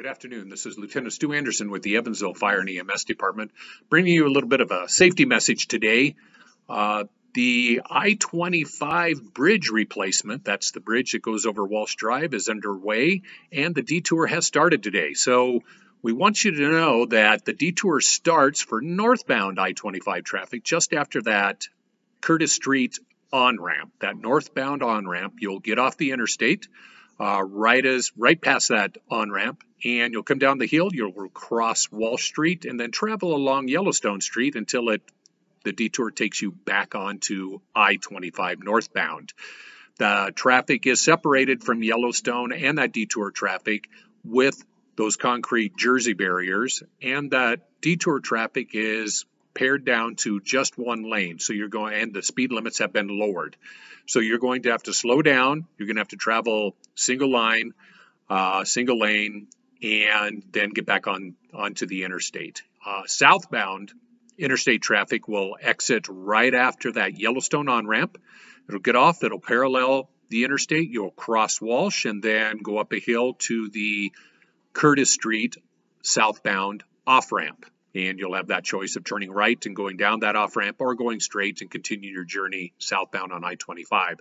Good afternoon. This is Lieutenant Stu Anderson with the Evansville Fire and EMS Department, bringing you a little bit of a safety message today. Uh, the I-25 bridge replacement, that's the bridge that goes over Walsh Drive, is underway, and the detour has started today. So we want you to know that the detour starts for northbound I-25 traffic just after that Curtis Street on-ramp, that northbound on-ramp. You'll get off the interstate uh, right as right past that on ramp, and you'll come down the hill. You'll cross Walsh Street and then travel along Yellowstone Street until it the detour takes you back onto I-25 northbound. The traffic is separated from Yellowstone and that detour traffic with those concrete Jersey barriers, and that detour traffic is pared down to just one lane. So you're going, and the speed limits have been lowered. So you're going to have to slow down. You're going to have to travel single line, uh, single lane, and then get back on onto the interstate. Uh, southbound interstate traffic will exit right after that Yellowstone on ramp. It'll get off. It'll parallel the interstate. You'll cross Walsh and then go up a hill to the Curtis Street southbound off ramp and you'll have that choice of turning right and going down that off ramp or going straight and continue your journey southbound on I 25.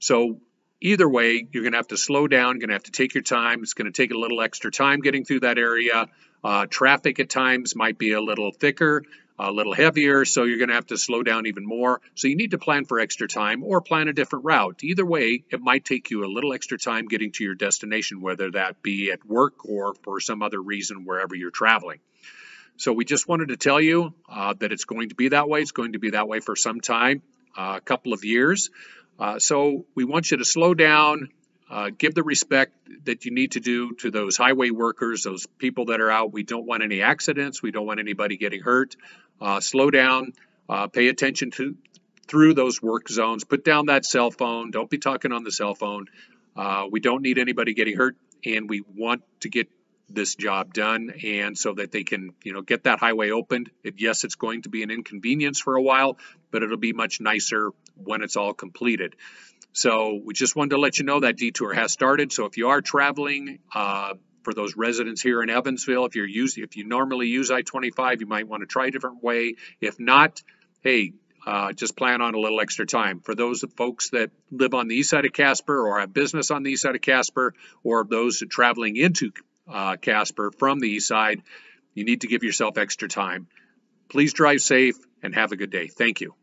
So, either way, you're going to have to slow down, going to have to take your time. It's going to take a little extra time getting through that area. Uh, traffic at times might be a little thicker, a little heavier, so you're going to have to slow down even more. So, you need to plan for extra time or plan a different route. Either way, it might take you a little extra time getting to your destination, whether that be at work or for some other reason wherever you're traveling. So we just wanted to tell you uh, that it's going to be that way. It's going to be that way for some time, uh, a couple of years. Uh, so we want you to slow down, uh, give the respect that you need to do to those highway workers, those people that are out. We don't want any accidents. We don't want anybody getting hurt. Uh, slow down. Uh, pay attention to through those work zones. Put down that cell phone. Don't be talking on the cell phone. we don't need anybody getting hurt, and we want to get this job done and so that they can you know get that highway opened. It, yes it's going to be an inconvenience for a while but it'll be much nicer when it's all completed. So we just wanted to let you know that detour has started. So if you are traveling uh, for those residents here in Evansville if you're using if you normally use I-25 you might want to try a different way. If not hey uh, just plan on a little extra time. For those folks that live on the east side of Casper or have business on the east side of Casper, or those traveling into uh, Casper from the east side, you need to give yourself extra time. Please drive safe and have a good day. Thank you.